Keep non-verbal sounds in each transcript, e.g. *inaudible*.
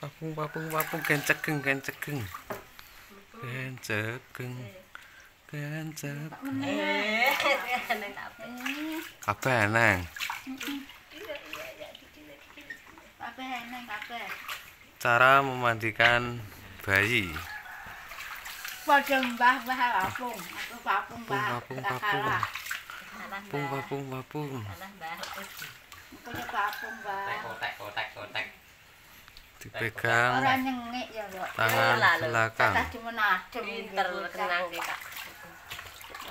Papung papung papung gencegeng gencegeng. Gencegeng. Gencegeng. Kabeh eneng. Cara memandikan bayi. Pung papung papung. Anah mbah. Pung papung papung. Anah Dipegang. Ora nyengik ya, Kak. Tangan belakang. Tadi menadem pinter kenang iki, Kak.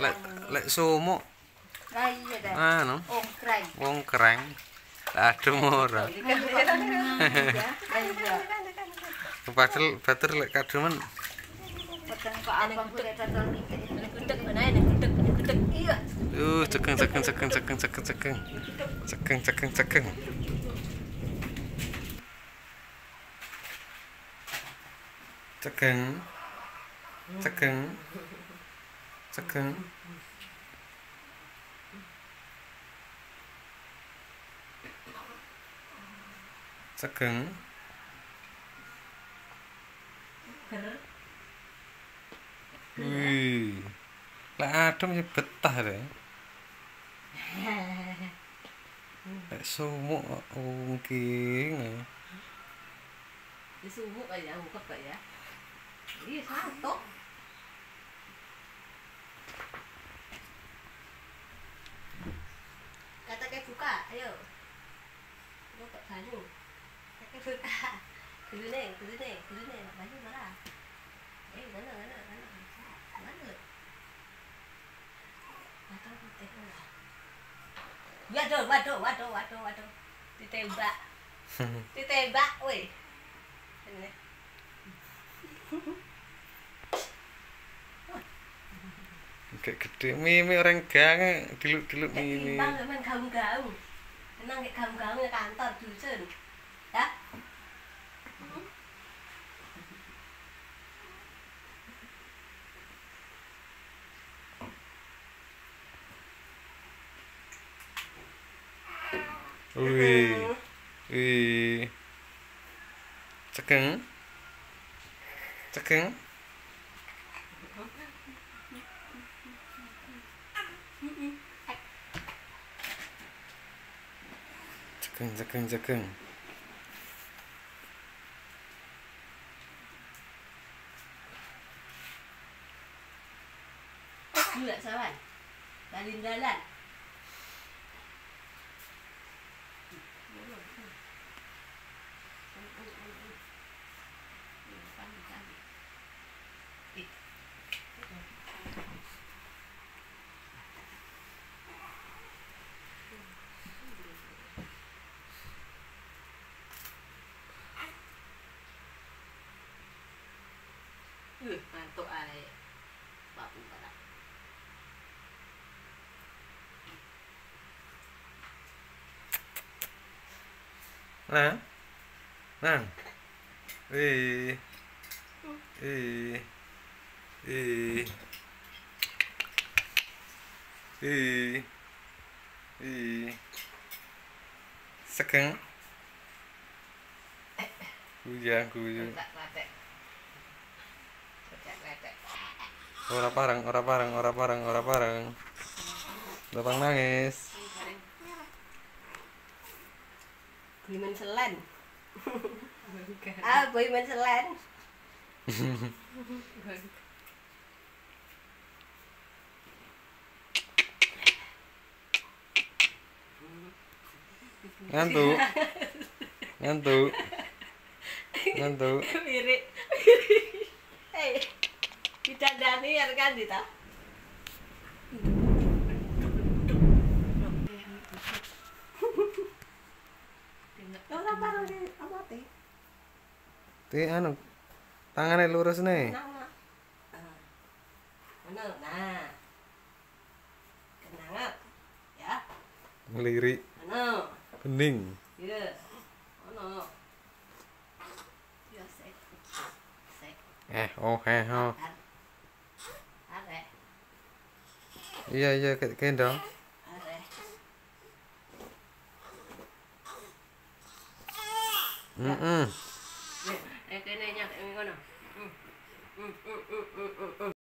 Lek lek sumuk. Lah iya ta. Ah, no. Wong kreng. Wong kreng. Adem ora. Ya, ayo. *laughs* Kepatel, batel lek kademen. Ya. Uh, cekeng cekeng cekeng cekeng cekeng cekeng. Cekeng cekeng cekeng. Cekeng. Cekeng. Cekeng. Cekeng. Laatnya betah deh. Lek sumuk mungkin. Di sumuk aja buka pak ya. Iya satu. Kata kayak buka, thế Buka baju. Kata thế Kudu neng, kudu thế kudu neng. Baju mana? Eh, mana, mana, mana. Waduh, waduh, waduh, waduh, waduh. Ditembak. *laughs* Ditembak. Ini. Kayak gede mimi orang gang diluk-diluk mimi. Bang, teman gaung-gaung. Tenang kayak gaung-gaungnya kantor dusun. Wih. *laughs* Wih. Cekeng. Cekeng. Cekeng cekeng cekeng. Gula sawan. Dalin-dalan. Ui, mantuk ae. Babu badak. Nah. Nah. Eh. Eh. Eh. Eh. Eh. Sekeng. Kujang, kujang. Tak, tak, tak. Ora parang, ora parang, ora parang, ora parang. Lapang nangis. Guimen selen. ah, guimen selen. Ngantuk. Ngantuk. Ngantuk. Mirip. Hei. Didandani ya kan Dita? *laughs* Ora apa teh? Anu. Tangane lurus nih. Ah. Nah. Ya. Ngelirik. Bening. Mana? Ya sek. Sek. Eh, oh, eh, oh. Iya iya kendong. Mm -mm.